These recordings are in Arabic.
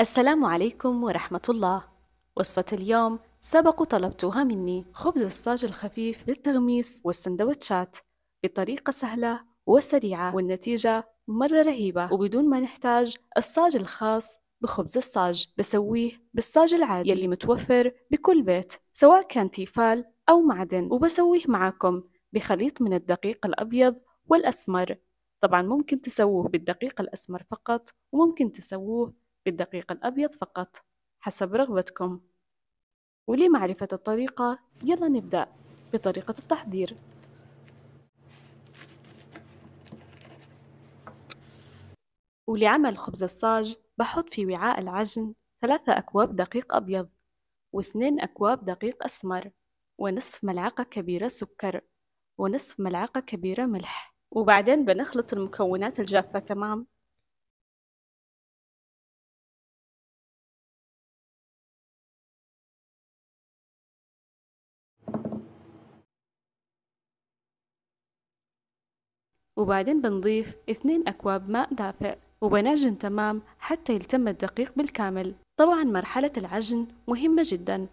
السلام عليكم ورحمة الله. وصفة اليوم سبق طلبتوها مني خبز الصاج الخفيف للتغميس والسندوتشات بطريقة سهلة وسريعة والنتيجة مرة رهيبة. وبدون ما نحتاج الصاج الخاص بخبز الصاج بسويه بالصاج العادي يلي متوفر بكل بيت سواء كان تيفال أو معدن. وبسويه معاكم بخليط من الدقيق الأبيض والأسمر. طبعا ممكن تسووه بالدقيق الأسمر فقط وممكن تسووه بالدقيق الأبيض فقط حسب رغبتكم. ولمعرفة الطريقة يلا نبدأ بطريقة التحضير. ولعمل خبز الصاج بحط في وعاء العجن ثلاثة أكواب دقيق أبيض واثنين أكواب دقيق أسمر ونصف ملعقة كبيرة سكر ونصف ملعقة كبيرة ملح. وبعدين بنخلط المكونات الجافة تمام؟ وبعدين بنضيف اثنين أكواب ماء دافئ وبنعجن تمام حتى يلتم الدقيق بالكامل. طبعا مرحلة العجن مهمة جدا.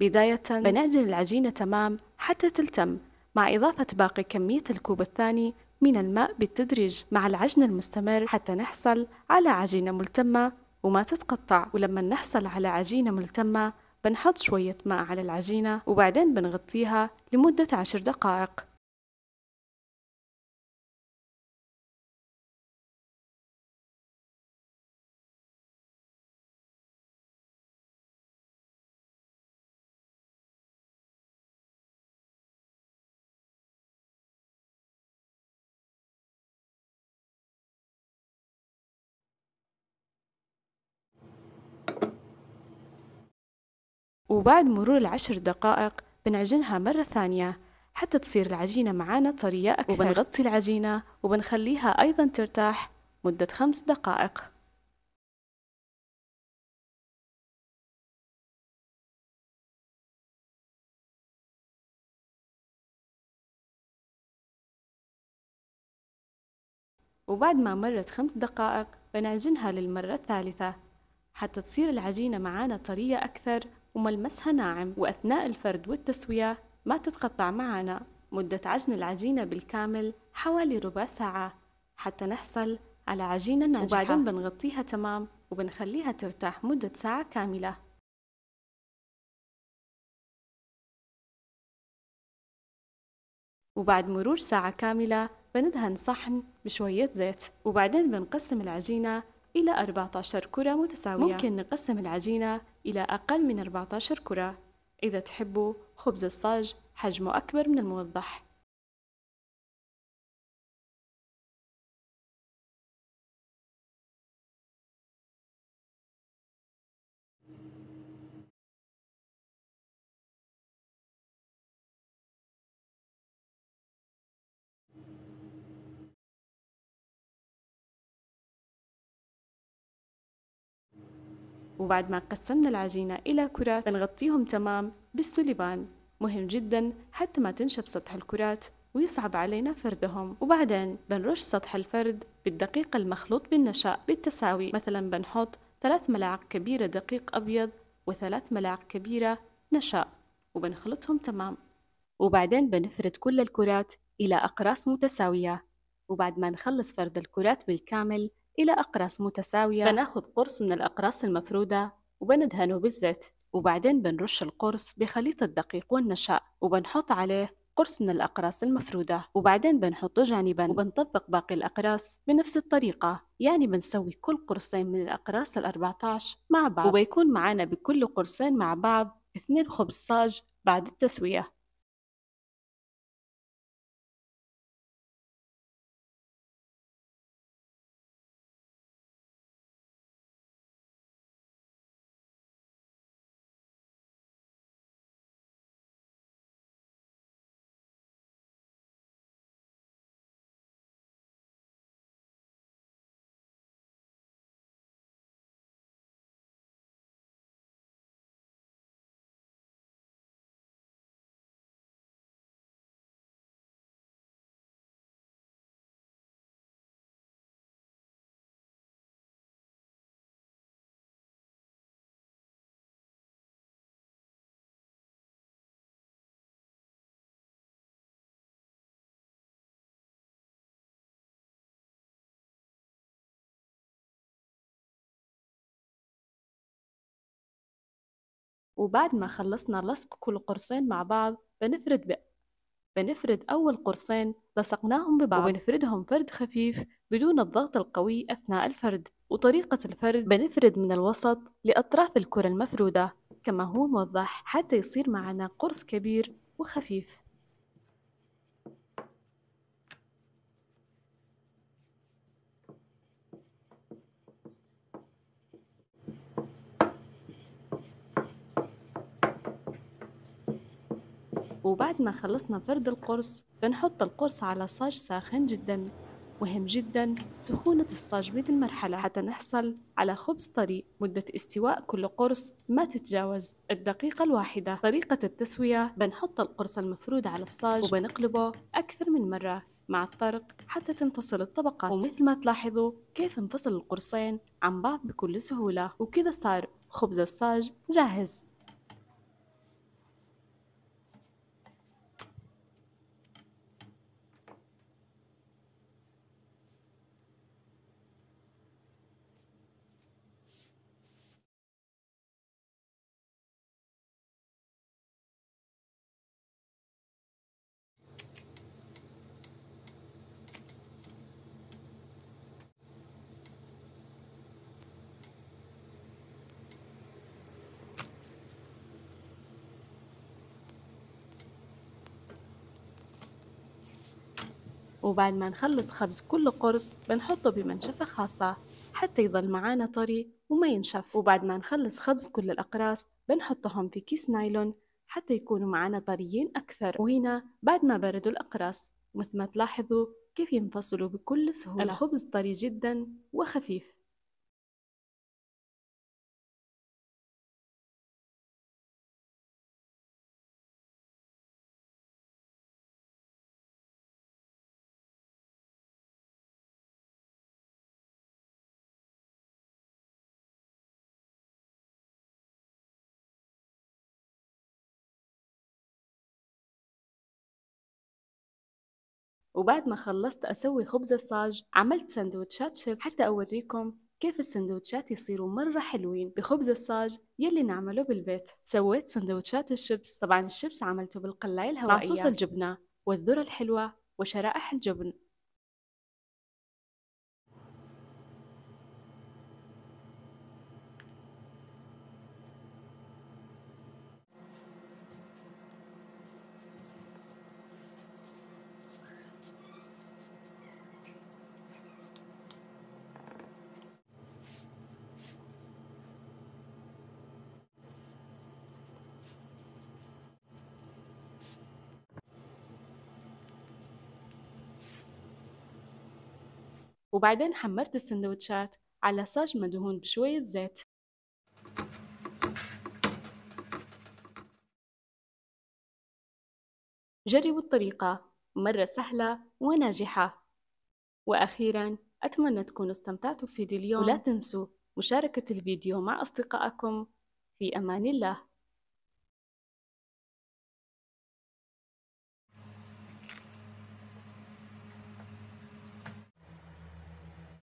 بداية بنعجن العجينة تمام حتى تلتم مع إضافة باقي كمية الكوب الثاني من الماء بالتدريج مع العجن المستمر حتى نحصل على عجينة ملتمة وما تتقطع. ولما نحصل على عجينة ملتمة بنحط شوية ماء على العجينة وبعدين بنغطيها لمدة عشر دقائق. وبعد مرور العشر دقائق بنعجنها مرة ثانية حتى تصير العجينة معانا طرية أكثر. وبنغطي العجينة وبنخليها أيضا ترتاح مدة خمس دقائق. وبعد ما مرت خمس دقائق بنعجنها للمرة الثالثة حتى تصير العجينة معانا طرية أكثر وملمسها ناعم وأثناء الفرد والتسوية ما تتقطع معنا. مدة عجن العجينة بالكامل حوالي ربع ساعة. حتى نحصل على عجينة ناجحة. وبعدين بنغطيها تمام وبنخليها ترتاح مدة ساعة كاملة. وبعد مرور ساعة كاملة بندهن صحن بشوية زيت. وبعدين بنقسم العجينة إلى 14 كرة متساوية. ممكن نقسم العجينة إلى أقل من 14 كرة. إذا تحبوا خبز الصاج حجمه أكبر من الموضح. وبعد ما قسمنا العجينة إلى كرات بنغطيهم تمام بالسوليبان. مهم جدا حتى ما تنشف سطح الكرات ويصعب علينا فردهم. وبعدين بنرش سطح الفرد بالدقيق المخلوط بالنشاء بالتساوي. مثلا بنحط ثلاث ملاعق كبيرة دقيق أبيض وثلاث ملاعق كبيرة نشاء وبنخلطهم تمام. وبعدين بنفرد كل الكرات إلى أقراص متساوية. وبعد ما نخلص فرد الكرات بالكامل إلى أقراص متساوية. بناخذ قرص من الأقراص المفرودة وبندهنه بالزيت وبعدين بنرش القرص بخليط الدقيق والنشاء وبنحط عليه قرص من الأقراص المفرودة وبعدين بنحطه جانبا. وبنطبق باقي الأقراص بنفس الطريقة يعني بنسوي كل قرصين من الأقراص ال14 مع بعض. وبيكون معنا بكل قرصين مع بعض اثنين خبز صاج بعد التسوية. وبعد ما خلصنا لصق كل قرصين مع بعض بنفرد بق بنفرد أول قرصين لصقناهم ببعض. وبنفردهم فرد خفيف بدون الضغط القوي أثناء الفرد. وطريقة الفرد بنفرد من الوسط لأطراف الكرة المفرودة كما هو موضح حتى يصير معنا قرص كبير وخفيف. وبعد ما خلصنا فرد القرص بنحط القرص على صاج ساخن جدا. مهم جدا سخونة الصاج بهذه المرحلة حتى نحصل على خبز طري. مدة استواء كل قرص ما تتجاوز الدقيقة الواحدة. طريقة التسوية بنحط القرص المفرود على الصاج وبنقلبه أكثر من مرة مع الطرق حتى تنفصل الطبقات. ومثل ما تلاحظوا كيف انفصل القرصين عن بعض بكل سهولة. وكذا صار خبز الصاج جاهز. وبعد ما نخلص خبز كل قرص بنحطه بمنشفة خاصة حتى يضل معانا طري وما ينشف. وبعد ما نخلص خبز كل الأقراص بنحطهم في كيس نايلون حتى يكونوا معانا طريين أكثر. وهنا بعد ما بردوا الأقراص مثل ما تلاحظوا كيف ينفصلوا بكل سهولة. الخبز طري جدا وخفيف. وبعد ما خلصت أسوي خبز الصاج عملت سندوتشات شيبس. حتى أوريكم كيف السندوتشات يصيروا مرة حلوين بخبز الصاج يلي نعمله بالبيت. سويت سندوتشات الشيبس. طبعا الشيبس عملته بالقلاية الهوائية. مع صوص الجبنة. والذرة الحلوة وشرائح الجبن. وبعدين حمرت السندوتشات على صاج مدهون بشوية زيت. جربوا الطريقة مرة سهلة وناجحة. وأخيرا أتمنى تكونوا استمتعتوا في فيديو اليوم ولا تنسوا مشاركة الفيديو مع أصدقائكم. في أمان الله.